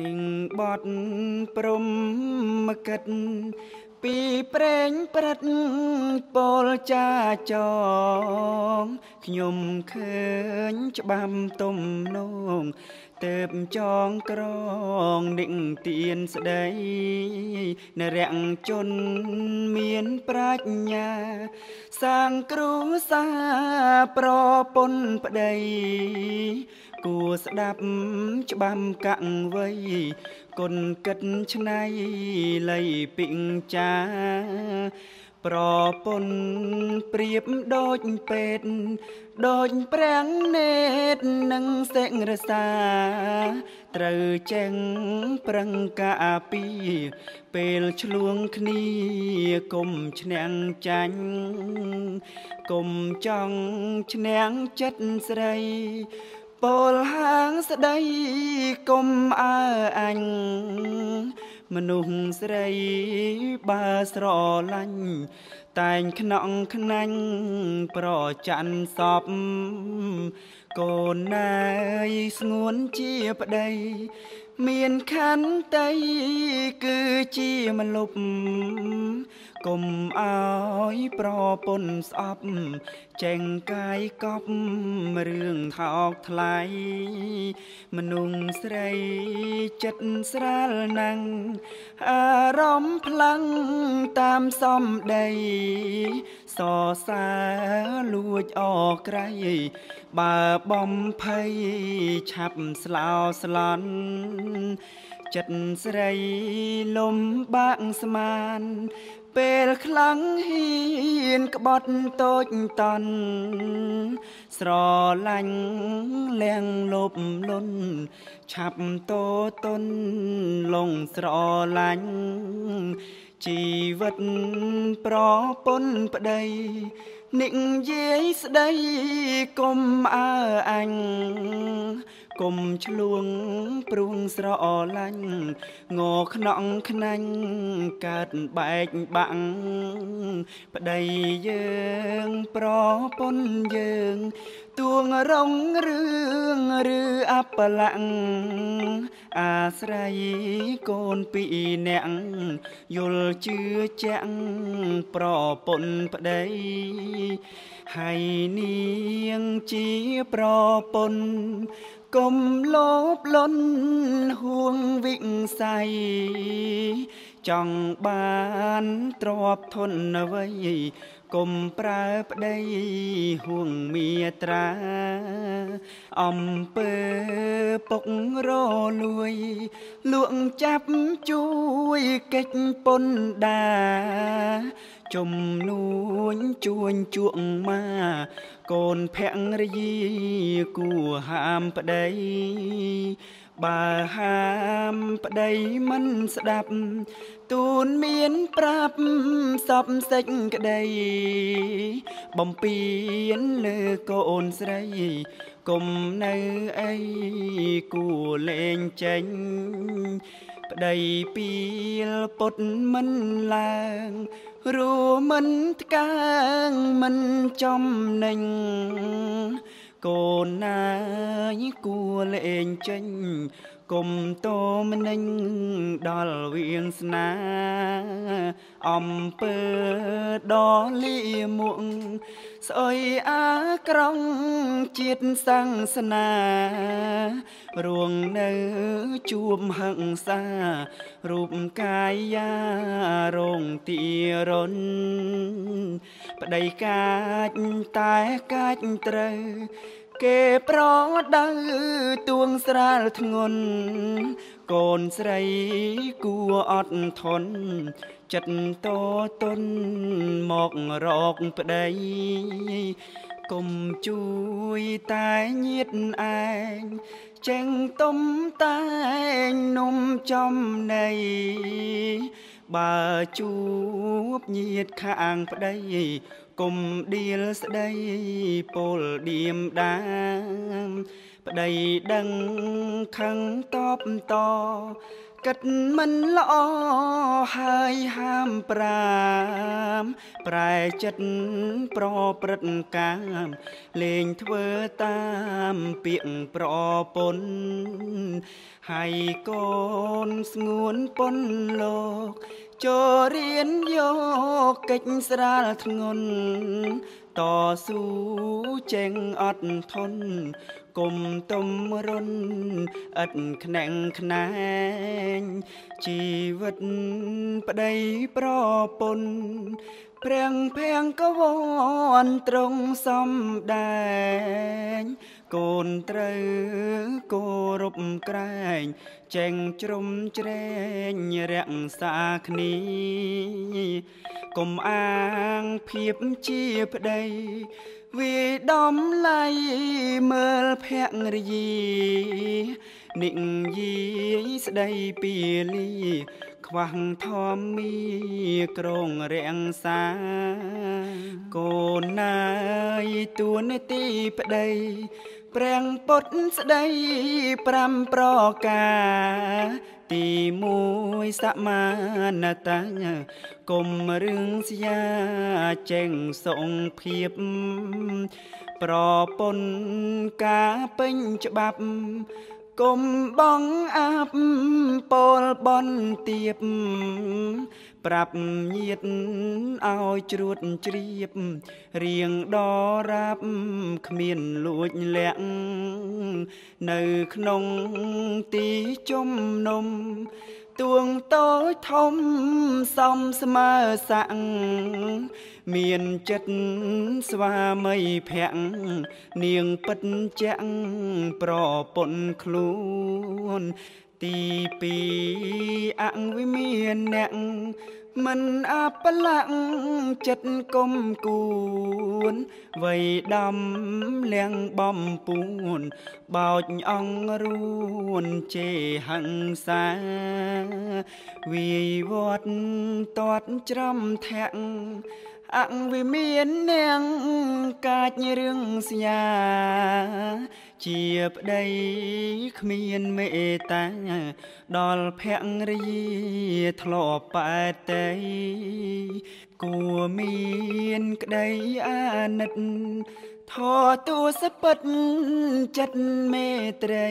និងបត់ព្រំមកិតពីប្រេងព្រឹតពលចាចងខ្ញុំឃើញច្បាំទំនងទៅបចងក្រងនិកទៀនស្ដីនរៈជនមានប្រាជ្ញា សាងគ្រូសា ប្រពន្ធប្តីគួស្ដាប់ច្បាំកាក់វៃគុណគិតឆ្នៃលៃពិងចា ប្រពន្ធប្រៀបដូចពេទ្យដូចប្រាំងនេតនឹងសេងរសា ត្រូវចេញប្រឹងកាពីពេលឆ្លួងគ្នាគុំឈ្នះចាញ់គុំចង់ឈ្នះចិត្តស្រី ពលហាងស្ដីគុំអើអញមនុស្សស្រីបើស្រឡាញ់តែងខ្នងខ្នាញ់ប្រច័នសពកូនណាយស្ងួនជាប្តី មានខន្តីគឺជាមលុបកុំអើយប្រពន្ធស្អប់ចេងកាយកប់រឿងថោកថ្លៃមនុស្សស្រីចិត្តស្រាលណាំងអារម្មណ៍ផ្លាំងតាមសំដី សរសើរលួចអក្រៃបើបំភ័យឆាប់ស្លោស្លន់ចិត្តស្រីលំបាក់ស្មានពេលខ្លាំងហ៊ានក្បត់តូចតន់ស្រឡាញ់លៀងលប់លន់ឆាប់តូតុនលងស្រឡាញ់ ជីវិតប្រពន្ធប្តីនិយាយស្ដីគុំអើអញគុំឆ្លួងព្រួងស្រឡាញ់ងខ្នងខ្នាញ់កើតបែកបាក់ប្តីយើងប្រពន្ធយើងទួងរងរឿងឬអបលៈ អាស្រ័យកូនពីរនាក់យល់ជឿជាក់ប្រពន្ធប្តីហើយនាងជាប្រពន្ធកុំលោភលន់ហួងវិស័យចង់បានទ្របធនអ្វី គុំប្រើប្តីហួងមាត្រា អំពើពុករលួយ លួងចាប់ជួយកិច្ចពុនដាជំនួញជួញជក់មកកូនភរិយាគួហាមប្តី បើហាមប្តីមិនស្ដាប់ ទូនមានប្រាប់សពសេចក្តី បំពេញលើកូនស្រីគុំនៅអីគួលេងចេញប្តីពីលពុតមិនឡើងរួមមិនថ្កាងមិនចំណេញ កូនណាយគួលេងចេញ គុំតោមនិញដល់វៀងស្នាអំពើដល់លីមួងស្អុយអាក្រងជាតិសង្សនារួងនៅជួបហឹងសារូបកាយយ៉ារងទីរុនប្តីកាចតែកាចត្រូវ គេប្រដៅទួងស្រាលធ្ងន់កូនស្រីគួអត់ធន់ចិត្តតតនមករកប្តីគុំជួយតែញាតឯងចេញទុំតែងនំចំណៃ បើជួបញាតខាងប្តីគុំដៀលស្ដីពលឌៀមដាមប្តីដឹងខឹងតបត គិតមិនល្អហើយហាមប្រាម ប្រែចិត្តប្រព្រឹត្តកាមលេងធ្វើតាមពាក្យប្រពន្ធហើយកូនស្ងួនប៉ុនលោកចូលរៀនយកកិច្ចស្រាលធ្ងន់តស៊ូចេងអត់ធន់ គុំទំរុនឥតខ្នែងខ្នែងជីវិតប្តីប្រពន្ធប្រាំងភាំងកវ័នត្រង់សំដែងកូនត្រូវគោរពក្រែងចេងជ្រុំជ្រែងរក្សាគ្នាកុំអាងភាពជាប្តី វាដំឡៃមើលភរិយានិយាយស្ដីពីលី ខ្វះធម្មីក្រងរាំងសាកូនណាយទួនាទីប្តីប្រាំងពុតស្ដី5ប្រការ ទី1សមានតាគុំរឿងស្យាចេងសងភាពប្រពន្ធការពេញច្បាប់គុំបងអាប់ពលបនទៀប ប្រាប់ញាតឲ្យជ្រួតជ្រាបរៀងដរាបគ្មានលួចលាក់នៅក្នុងទីជំនុំទួងតូចធំសំស្មើសាក់មានចិត្តស្វាមីភ័ក្រនាងពិតជាក់ប្រពន្ធខ្លួន ទី2អង្វិមានអ្នកមិនអបលាក់ចិត្តគុំគួនវ័យដំលៀងបំពួនបោចអងរួនជេហឹងសាវាយវត្តតតច្រំធាក់ អង្វិមាននាងកាចរឿងស្ញា ជាប្តីគ្មានមេត្តា ដល់ភរិយាធ្លាប់បែតទេគួមានក្តីអាណិត ធေါ်ទួសពិតចិត្តមេត្រី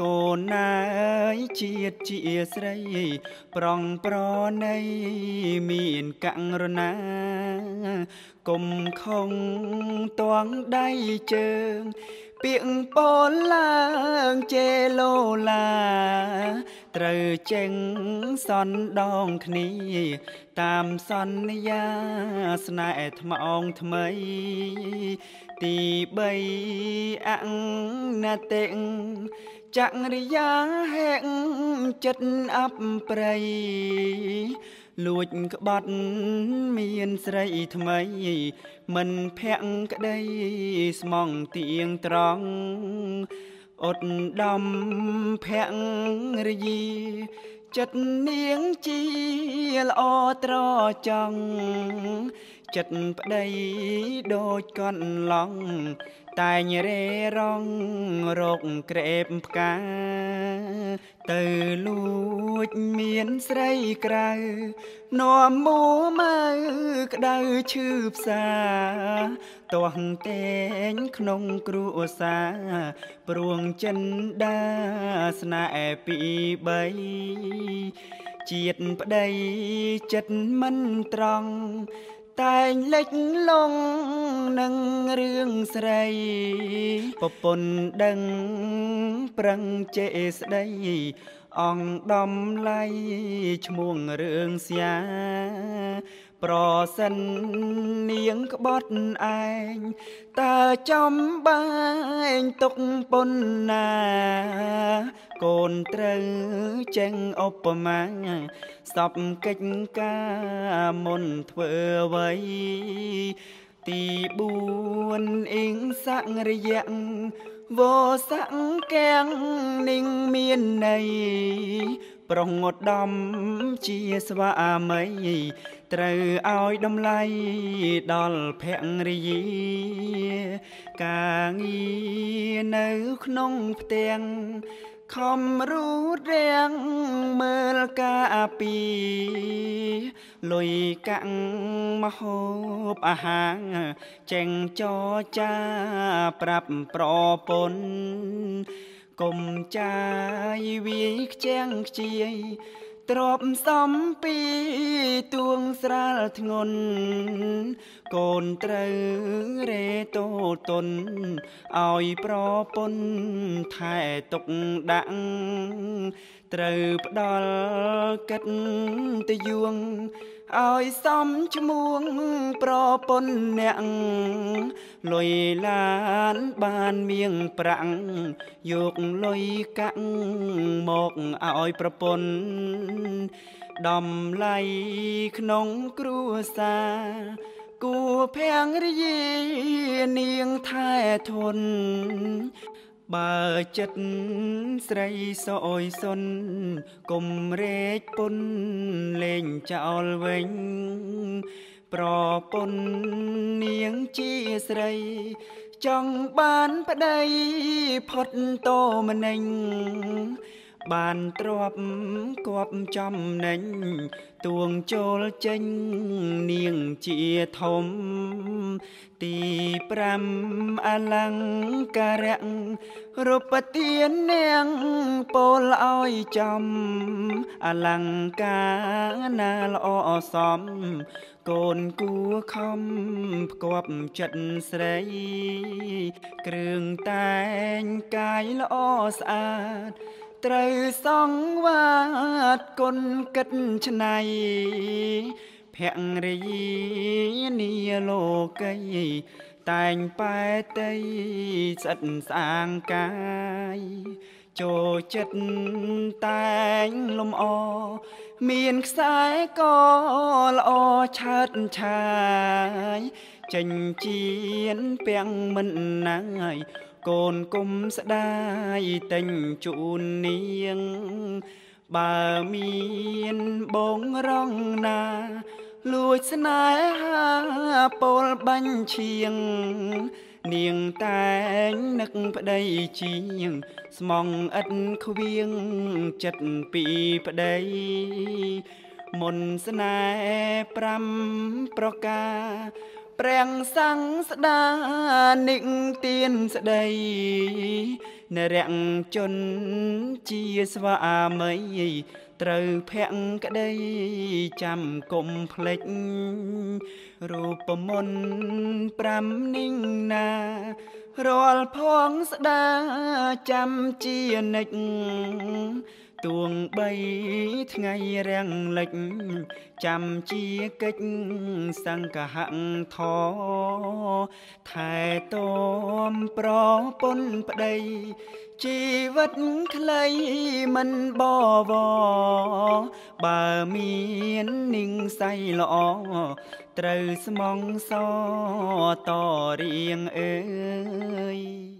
កូនណាយជាតិជាស្រី ប្រងប្រណីមានកាំងរណាគុំខំតងដៃជើង ពាក្យពោលឡើងជេឡូឡា ត្រូវចេញសន់ដងគ្នា តាមសន្យាស្នេហ៍ថ្មអងថ្មី ទី3អង្ណតិចក្រិយាហេកចិត្តអបប្រៃ លួចក្បត់មានស្រីថ្មី មិនភ័ក្រក្តីស្មងទៀងត្រង់អត់ដំភរិយាចិត្តនាងជាល្អត្រចង់ចិត្តប្តីដូចកន់ឡង់ តែងរេរងរកក្រេបផ្កា ទៅលួចមានស្រីក្រៅនាំមួម៉ៅក្ដៅឈឺផ្សាទាស់តេងក្នុងគ្រួសារព្រួងចិនដាស្នេហ៍ពីបីជាតិប្តីចិត្តមិនត្រង់ តែងលេចលងនឹងរឿងស្រីប្រពន្ធដឹងប្រឹងចេស្ដីអងដំឡៃឈ្មោះរឿងស្យា ប្រសិននាងក្បត់ឯងតើចំបែងទុកពុនណា កូនត្រូវចេញឧបមាសពកិច្ចការមុនធ្វើអ្វីទី4អ៊ីងសង្រយៈវសង្កាំងនឹងមានន័យប្រុងឧត្តមជាស្វាមី ត្រូវឲ្យតម្លៃដល់ភរិយា ការងារនៅក្នុងផ្ទាំងខំរូតរាំងមើលកាពីលុយកាក់មហូបអាហារចេញចចាប្រាប់ប្រពន្ធកុំចាយវាយខ្ជាំងខ្ជាយ ទ្របសំពីទួងស្រាលធ្ងន់កូនត្រូវរេតូតុនឲ្យប្រពន្ធថែទុកដាក់ ត្រូវផ្ដល់កិត្តយួងឲ្យសំឈ្មួងប្រពន្ធអ្នកលុយឡានបានមៀងប្រាក់យកលុយកាក់មកឲ្យប្រពន្ធដំឡៃក្នុងគ្រួសារគួភាំងរយានាងថែធន បើចិត្តស្រីសអយសុនគុំរែកពុនលេងចោលវិញ ប្រពន្ធនាងជាស្រី ចង់បានប្តីផុតតោម្នេញ បានទ្របគប់ចំណេញទួងចូលចេញនាងជាធំ ទី5អលង្ការៈរូបទាននាងពោលឲ្យចំអលង្ការណាល្អសមកូនគួខំផ្គប់ចិត្តស្រី គ្រឿងតែងកាយល្អស្អាត ត្រូវសង្វាតគុណកិតឆ្នៃភរិយានីលោកីតែងប៉ែតីស្អិតស្អាងកាយចូលចិត្តតែងលំអមានខ្សែកល្អឆើតឆាយចេញជៀនពាំងមិនណាយ កូនគុំស្ដាយតែញជូននាង បើមានបងរងណា លួចស្នេហាពលបាញ់ឈៀងនាងតែងនឹកប្តីជាង ស្មងឥតខ្វៀងចិត្តពីប្តីមុនស្នេហ៍5ប្រការ ព្រះសង្ឃស្ដានិកទៀនស្ដីនរៈជនជាស្វាមីត្រូវភក្តីចាំគុំភ្លេចរូបមន្ត5និងណារាល់ផងស្ដាចាំជានិច្ច ទួងបីថ្ងៃរាំងលិចចាំជាកិច្ចសង្កហៈធថែទាំប្រពន្ធប្តីជីវិតខ្លីមិនបវបើមាននិស័យល្អត្រូវស្មងសតរៀងអើយ